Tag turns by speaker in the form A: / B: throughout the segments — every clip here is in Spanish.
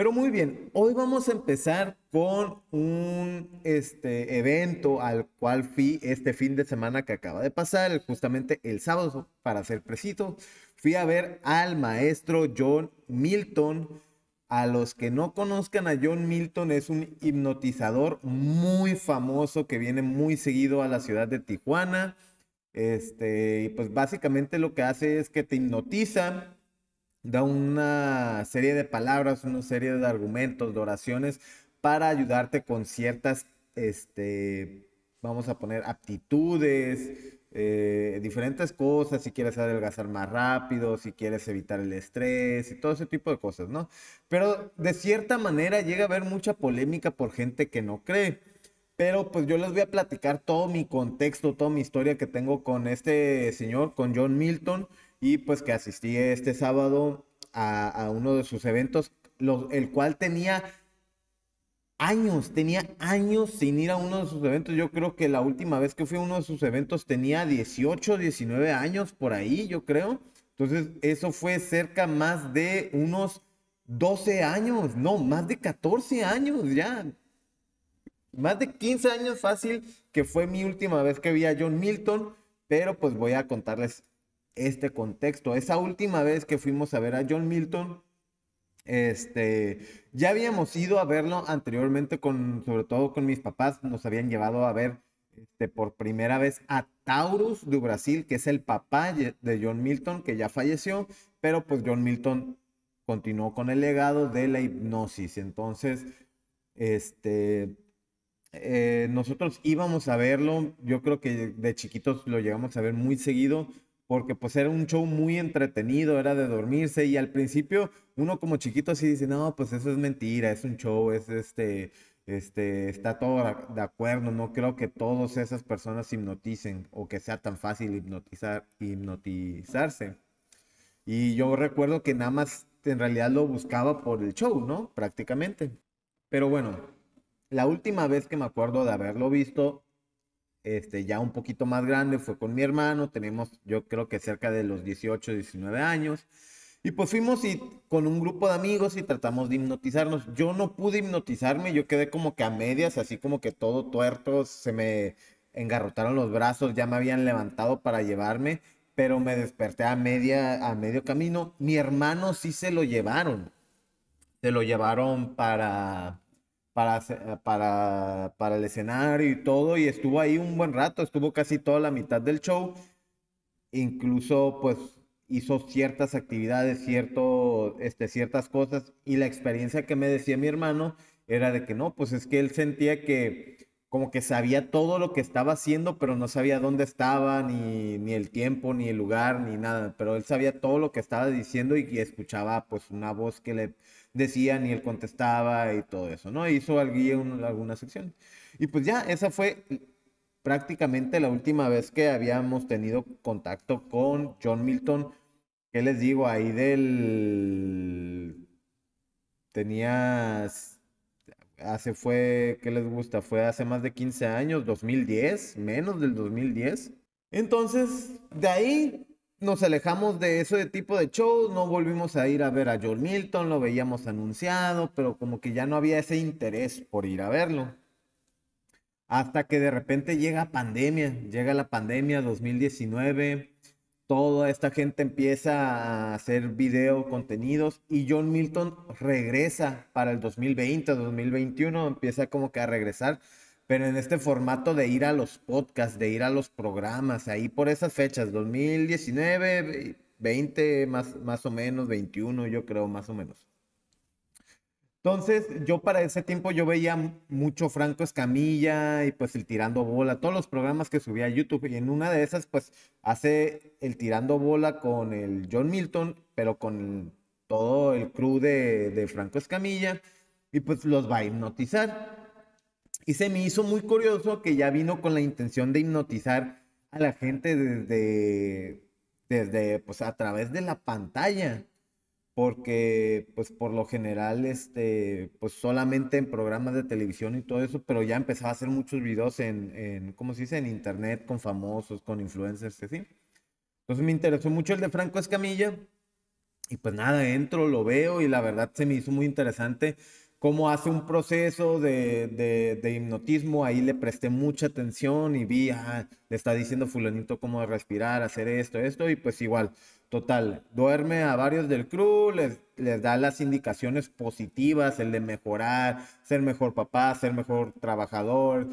A: Pero muy bien, hoy vamos a empezar con un este, evento al cual fui este fin de semana que acaba de pasar, justamente el sábado, para ser preciso. Fui a ver al maestro John Milton. A los que no conozcan a John Milton, es un hipnotizador muy famoso que viene muy seguido a la ciudad de Tijuana. Este, y pues básicamente lo que hace es que te hipnotiza da una serie de palabras, una serie de argumentos, de oraciones para ayudarte con ciertas, este, vamos a poner, aptitudes, eh, diferentes cosas, si quieres adelgazar más rápido, si quieres evitar el estrés y todo ese tipo de cosas, ¿no? Pero de cierta manera llega a haber mucha polémica por gente que no cree. Pero pues yo les voy a platicar todo mi contexto, toda mi historia que tengo con este señor, con John Milton y pues que asistí este sábado a, uno de sus eventos, el cual tenía años, tenía años sin ir a uno de sus eventos. Yo creo que la última vez que fui a uno de sus eventos tenía 18, 19 años por ahí, yo creo. Entonces, eso fue cerca más de unos 12 años, no, más de 14 años ya. Más de 15 años fácil que fue mi última vez que vi a John Milton, pero pues voy a contarles este contexto. Esa última vez que fuimos a ver a John Milton, este, ya habíamos ido a verlo anteriormente con, sobre todo con mis papás, nos habían llevado a ver este, por primera vez a Taurus de Brasil, que es el papá de John Milton, que ya falleció, pero pues John Milton continuó con el legado de la hipnosis. Entonces, este, eh, nosotros íbamos a verlo, yo creo que de chiquitos lo llegamos a ver muy seguido, porque pues era un show muy entretenido, era de dormirse y al principio uno como chiquito así dice, no, pues eso es mentira, es un show, es este, este, está todo de acuerdo, no creo que todas esas personas hipnoticen o que sea tan fácil hipnotizar, hipnotizarse. Y yo recuerdo que nada más en realidad lo buscaba por el show, ¿no? Prácticamente. Pero bueno, la última vez que me acuerdo de haberlo visto este, ya un poquito más grande, fue con mi hermano, tenemos yo creo que cerca de los 18, 19 años. Y pues fuimos y con un grupo de amigos y tratamos de hipnotizarnos. Yo no pude hipnotizarme, yo quedé como que a medias, así como que todo tuerto, se me engarrotaron los brazos, ya me habían levantado para llevarme, pero me desperté a media a medio camino. Mi hermano sí se lo llevaron. Se lo llevaron para para, para, para el escenario y todo, y estuvo ahí un buen rato, estuvo casi toda la mitad del show, incluso pues hizo ciertas actividades, cierto, este, ciertas cosas, y la experiencia que me decía mi hermano era de que no, pues es que él sentía que como que sabía todo lo que estaba haciendo, pero no sabía dónde estaba, ni, ni el tiempo, ni el lugar, ni nada, pero él sabía todo lo que estaba diciendo y, escuchaba pues una voz que le decían y él contestaba y todo eso, ¿no? Hizo alguna sección. Y pues ya, esa fue prácticamente la última vez que habíamos tenido contacto con John Milton. ¿Qué les digo? Ahí del... Tenías... Hace fue, ¿qué les gusta? Fue hace más de 15 años, 2010, menos del 2010. Entonces, de ahí nos alejamos de ese tipo de shows, no volvimos a ir a ver a John Milton, lo veíamos anunciado, pero como que ya no había ese interés por ir a verlo. Hasta que de repente llega pandemia, llega la pandemia 2019, toda esta gente empieza a hacer video contenidos y John Milton regresa para el 2020, 2021, empieza como que a regresar pero en este formato de ir a los podcasts, de ir a los programas, ahí por esas fechas, 2019, 20 más, más o menos, 21 yo creo más o menos. Entonces, yo para ese tiempo yo veía mucho Franco Escamilla y pues el Tirando Bola, todos los programas que subía a YouTube y en una de esas pues hace el Tirando Bola con el John Milton, pero con todo el crew de, de Franco Escamilla y pues los va a hipnotizar. Y se me hizo muy curioso que ya vino con la intención de hipnotizar a la gente desde, desde pues a través de la pantalla. Porque, pues por lo general, este, pues solamente en programas de televisión y todo eso, pero ya empezaba a hacer muchos videos en, en ¿cómo se dice? En internet, con famosos, con influencers, así. Entonces me interesó mucho el de Franco Escamilla. Y pues nada, entro, lo veo y la verdad se me hizo muy interesante cómo hace un proceso de, hipnotismo, ahí le presté mucha atención y vi, ah, le está diciendo fulanito cómo respirar, hacer esto, esto, y pues igual, total, duerme a varios del crew, les, les da las indicaciones positivas, el de mejorar, ser mejor papá, ser mejor trabajador,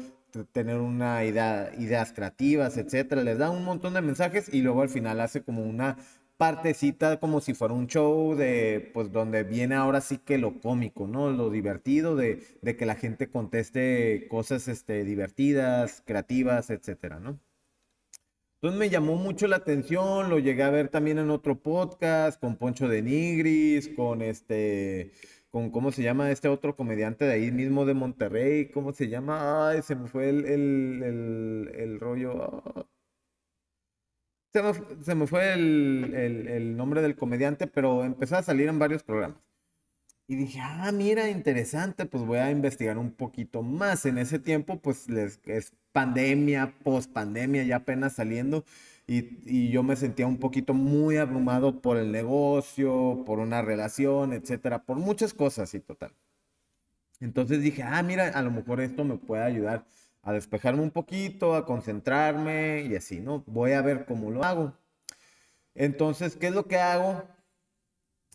A: tener una idea, ideas creativas, etcétera, les da un montón de mensajes y luego al final hace como una partecita como si fuera un show de, pues donde viene ahora sí que lo cómico, ¿no? Lo divertido de, de que la gente conteste cosas este, divertidas, creativas, etcétera, ¿no? Entonces me llamó mucho la atención, lo llegué a ver también en otro podcast con Poncho de Nigris, con este, con cómo se llama este otro comediante de ahí mismo de Monterrey, ¿cómo se llama? Ay, se me fue el, el, el, el rollo. Ah. Se me, fue el, nombre del comediante, pero empezó a salir en varios programas. Y dije, ah, mira, interesante, pues voy a investigar un poquito más. En ese tiempo, pues es pandemia, post pandemia, ya apenas saliendo. Y, y, yo me sentía un poquito muy abrumado por el negocio, por una relación, etcétera, por muchas cosas y total. Entonces dije, ah, mira, a lo mejor esto me puede ayudar a despejarme un poquito, a concentrarme y así, ¿no? Voy a ver cómo lo hago. Entonces, ¿qué es lo que hago?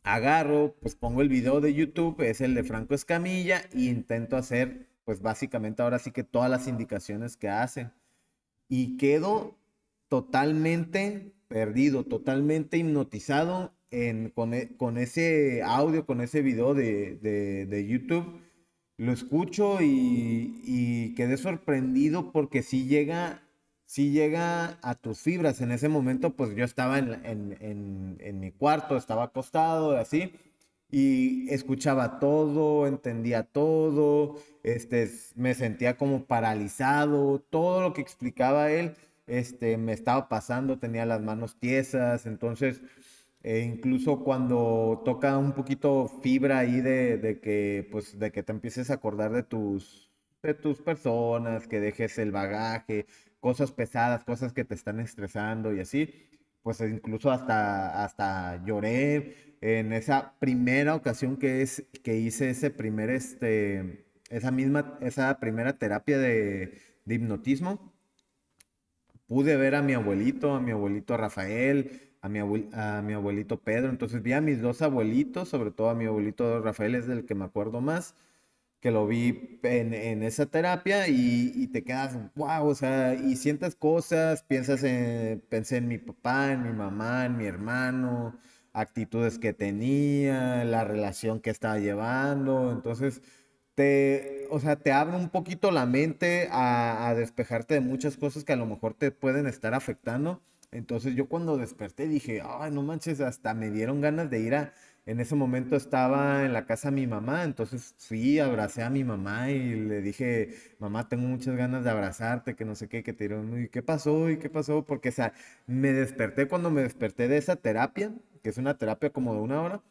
A: Agarro, pues pongo el video de YouTube, es el de Franco Escamilla, e intento hacer, pues básicamente ahora sí que todas las indicaciones que hacen. Y quedo totalmente perdido, totalmente hipnotizado en, con, e, ese audio, con ese video de, de YouTube lo escucho y, quedé sorprendido porque sí llega, sí llega a tus fibras. En ese momento, pues yo estaba en, mi cuarto, estaba acostado, así, y escuchaba todo, entendía todo, este, me sentía como paralizado, todo lo que explicaba él, este, me estaba pasando, tenía las manos tiesas, entonces e incluso cuando toca un poquito fibra ahí de, que, pues, de que te empieces a acordar de tus, de tus personas, que dejes el bagaje, cosas pesadas, cosas que te están estresando y así, pues incluso hasta, hasta lloré en esa primera ocasión que, es, que hice ese primer, este, esa misma, esa primera terapia de, de hipnotismo. Pude ver a mi abuelito, a mi abuelito Rafael, a mi, a mi abuelito Pedro. Entonces vi a mis dos abuelitos, sobre todo a mi abuelito Rafael es del que me acuerdo más, que lo vi en, esa terapia y, te quedas, wow, o sea, y sientes cosas, piensas en, pensé en mi papá, en mi mamá, en mi hermano, actitudes que tenía, la relación que estaba llevando, entonces te, o sea, te abre un poquito la mente a, a despejarte de muchas cosas que a lo mejor te pueden estar afectando entonces yo cuando desperté dije, ay, no manches, hasta me dieron ganas de ir a... En ese momento estaba en la casa de mi mamá, entonces fui, abracé a mi mamá y le dije, mamá, tengo muchas ganas de abrazarte, que no sé qué, que te dieron, ¿y qué pasó? ¿Y qué pasó? Porque, o sea, me desperté cuando me desperté de esa terapia, que es una terapia como de una hora,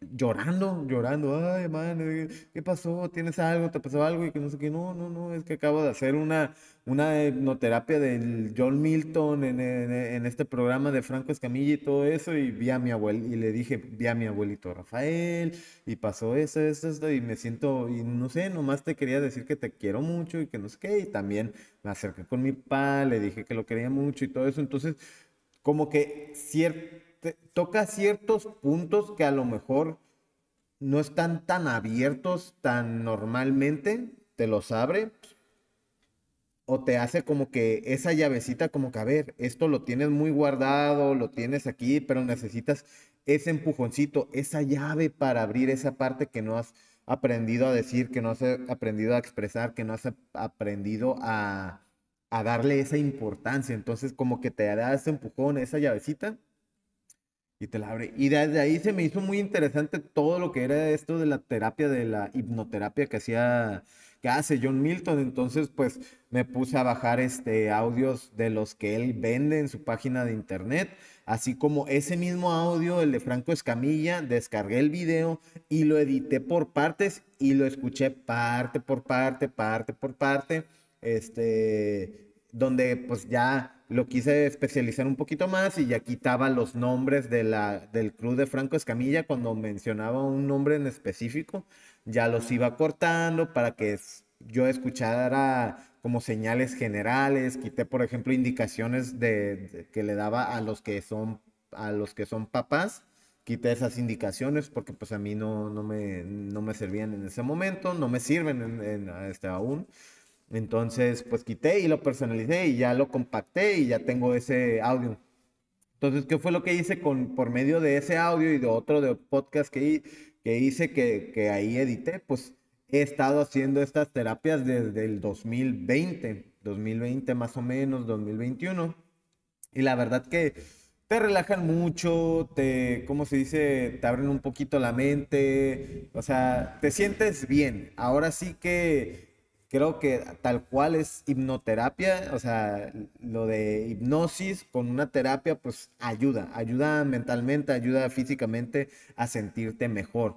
A: llorando, llorando, ay, man, eh, ¿qué pasó? ¿Tienes algo? ¿Te pasó algo? Y que no sé qué, no, no, no, es que acabo de hacer una, una hipnoterapia del John Milton en, en, este programa de Franco Escamilla y todo eso, y vi a mi abuelo, y le dije, vi a mi abuelito Rafael, y pasó eso, eso, esto, y me siento, y no sé, nomás te quería decir que te quiero mucho y que no sé qué, y también me acerqué con mi papá, le dije que lo quería mucho y todo eso, entonces, como que cierto toca ciertos puntos que a lo mejor no están tan abiertos tan normalmente, te los abre o te hace como que esa llavecita como que, a ver, esto lo tienes muy guardado, lo tienes aquí, pero necesitas ese empujoncito, esa llave para abrir esa parte que no has aprendido a decir, que no has aprendido a expresar, que no has aprendido a, a darle esa importancia. Entonces como que te da ese empujón, esa llavecita y te la abre. Y desde ahí se me hizo muy interesante todo lo que era esto de la terapia, de la hipnoterapia que hacía, que hace John Milton. Entonces, pues me puse a bajar este audios de los que él vende en su página de internet, así como ese mismo audio, el de Franco Escamilla, descargué el video y lo edité por partes y lo escuché parte por parte, parte por parte. Este, donde pues ya lo quise especializar un poquito más y ya quitaba los nombres de la, del crew de Franco Escamilla cuando mencionaba un nombre en específico, ya los iba cortando para que yo escuchara como señales generales, quité por ejemplo indicaciones de, que le daba a los que son a los que son papás, quité esas indicaciones porque pues a mí no, no, me, no me servían en ese momento, no me sirven en, este, aún. Entonces, pues quité y lo personalicé y ya lo compacté y ya tengo ese audio. Entonces, ¿qué fue lo que hice con, por medio de ese audio y de otro de podcast que, que hice que, que ahí edité? Pues he estado haciendo estas terapias desde el 2020, 2020 más o menos, 2021. Y la verdad que te relajan mucho, te, ¿cómo se dice? Te abren un poquito la mente, o sea, te sientes bien. Ahora sí que creo que tal cual es hipnoterapia, o sea, lo de hipnosis con una terapia, pues ayuda, ayuda mentalmente, ayuda físicamente a sentirte mejor.